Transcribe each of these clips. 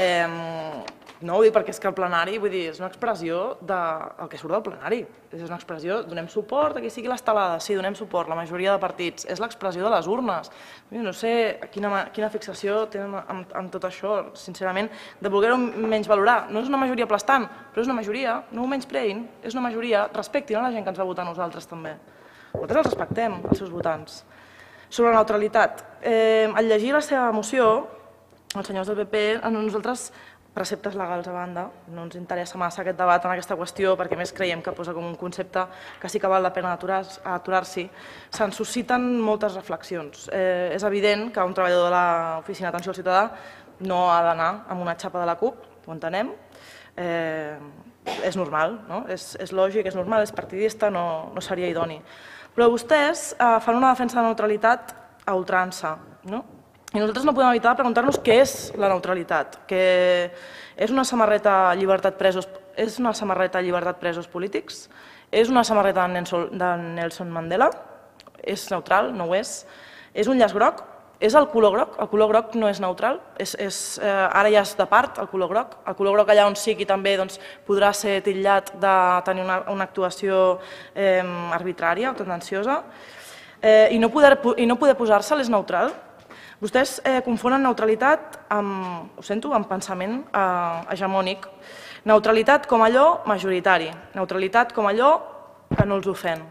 Eh, no ho dic perquè és que el plenari, vull dir, és una expressió del que surt del plenari. És una expressió, donem suport a qui sigui l'estelada, sí, donem suport, la majoria de partits. És l'expressió de les urnes. No sé quina, quina fixació tenen amb, amb tot això, sincerament, de voler-ho menys valorar. No és una majoria aplastant, però és una majoria, no ho menys preïn, és una majoria, respectin a la gent que ens va votar a nosaltres també. Nosaltres els respectem, els seus votants. Sobre la neutralitat, eh, al llegir la seva moció, els senyors del PP, a nosaltres preceptes legals a banda, no ens interessa massa aquest debat en aquesta qüestió perquè més creiem que posa com un concepte que sí que val la pena aturar-s'hi, se'n susciten moltes reflexions. Eh, és evident que un treballador de l'Oficina d'Atenció al Ciutadà no ha d'anar amb una xapa de la CUP, ho entenem, eh, és normal, no? és, és lògic, és normal, és partidista, no, no seria idoni. Però vostès eh, fan una defensa de neutralitat a ultrança, no? I nosaltres no podem evitar preguntar-nos què és la neutralitat, que és una samarreta llibertat presos, és una samarreta llibertat presos polítics, és una samarreta de Nelson Mandela, és neutral, no ho és, és un llaç groc, és el color groc, el color groc no és neutral, és, és, eh, ara ja és de part el color groc, el color groc allà on sigui també doncs, podrà ser titllat de tenir una, una actuació eh, arbitrària o tendenciosa, eh, i no poder, i no poder posar-se és neutral, Vostès eh, confonen neutralitat amb, ho sento, amb pensament eh, hegemònic. Neutralitat com allò majoritari, neutralitat com allò que no els ofèn.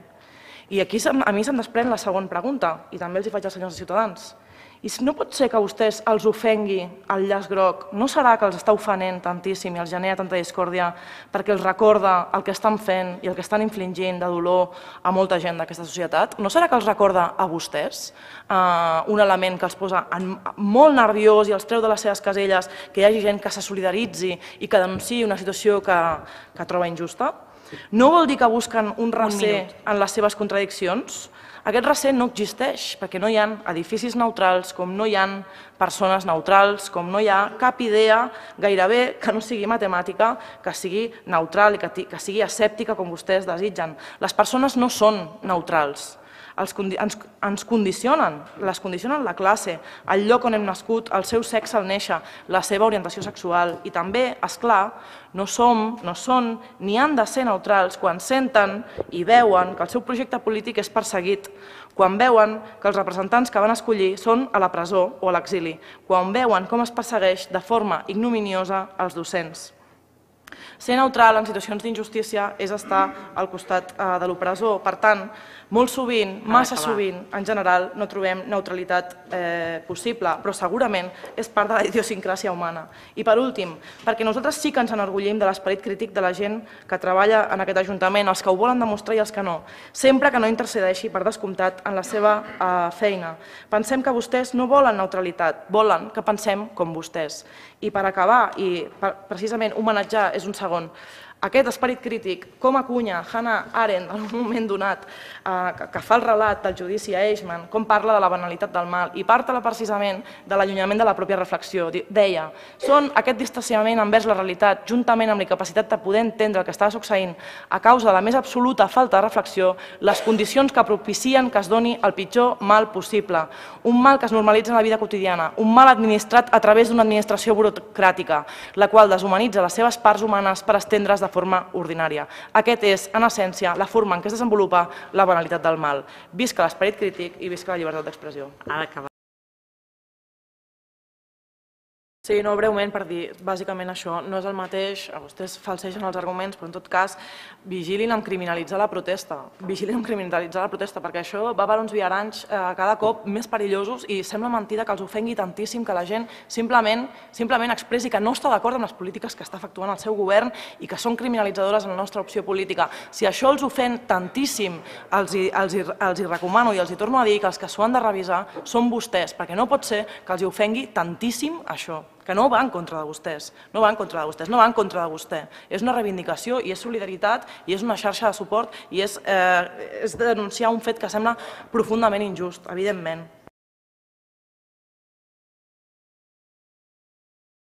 I aquí a mi se'm desprèn la segona pregunta, i també els hi faig als senyors de Ciutadans. I no pot ser que vostès els ofengui el llaç groc, no serà que els està ofenent tantíssim i els genera tanta discòrdia perquè els recorda el que estan fent i el que estan infligint de dolor a molta gent d'aquesta societat? No serà que els recorda a vostès eh, un element que els posa en, molt nerviós i els treu de les seves caselles, que hi hagi gent que se solidaritzi i que denunciï una situació que, que troba injusta? No vol dir que busquen un recer en les seves contradiccions? Aquest recer no existeix perquè no hi ha edificis neutrals, com no hi ha persones neutrals, com no hi ha cap idea gairebé que no sigui matemàtica, que sigui neutral i que, que sigui escèptica com vostès desitgen. Les persones no són neutrals els, ens, ens condicionen, les condicionen la classe, el lloc on hem nascut, el seu sexe al néixer, la seva orientació sexual i també, és clar, no som, no són ni han de ser neutrals quan senten i veuen que el seu projecte polític és perseguit, quan veuen que els representants que van escollir són a la presó o a l'exili, quan veuen com es persegueix de forma ignominiosa els docents. Ser neutral en situacions d'injustícia és estar al costat eh, de l'opressor. Per tant, molt sovint, massa sovint, en general, no trobem neutralitat eh, possible, però segurament és part de la idiosincràsia humana. I per últim, perquè nosaltres sí que ens enorgullim de l'esperit crític de la gent que treballa en aquest Ajuntament, els que ho volen demostrar i els que no, sempre que no intercedeixi per descomptat en la seva eh, feina. Pensem que vostès no volen neutralitat, volen que pensem com vostès. I per acabar, i per, precisament homenatjar és un segon, aquest esperit crític, com acunya Hannah Arendt en un moment donat, eh, que, fa el relat del judici a Eichmann, com parla de la banalitat del mal, i parla precisament de l'allunyament de la pròpia reflexió. Deia, són aquest distanciament envers la realitat, juntament amb la capacitat de poder entendre el que estava succeint a causa de la més absoluta falta de reflexió, les condicions que propicien que es doni el pitjor mal possible, un mal que es normalitza en la vida quotidiana, un mal administrat a través d'una administració burocràtica, la qual deshumanitza les seves parts humanes per estendre's de forma ordinària. Aquest és, en essència, la forma en què es desenvolupa la banalitat del mal. Visca l'esperit crític i visca la llibertat d'expressió. Sí, no, breument per dir, bàsicament això no és el mateix, vostès falsegen els arguments, però en tot cas vigilin amb criminalitzar la protesta, vigilin amb criminalitzar la protesta, perquè això va per uns viaranys eh, cada cop més perillosos i sembla mentida que els ofengui tantíssim que la gent simplement simplement expressi que no està d'acord amb les polítiques que està efectuant el seu govern i que són criminalitzadores en la nostra opció política. Si això els ofèn tantíssim, els hi, els hi, els hi recomano i els hi torno a dir que els que s'ho han de revisar són vostès, perquè no pot ser que els hi ofengui tantíssim això que no va en contra de vostès, no va en contra de vostès, no va en contra de vostè. És una reivindicació i és solidaritat i és una xarxa de suport i és, eh, és denunciar un fet que sembla profundament injust, evidentment.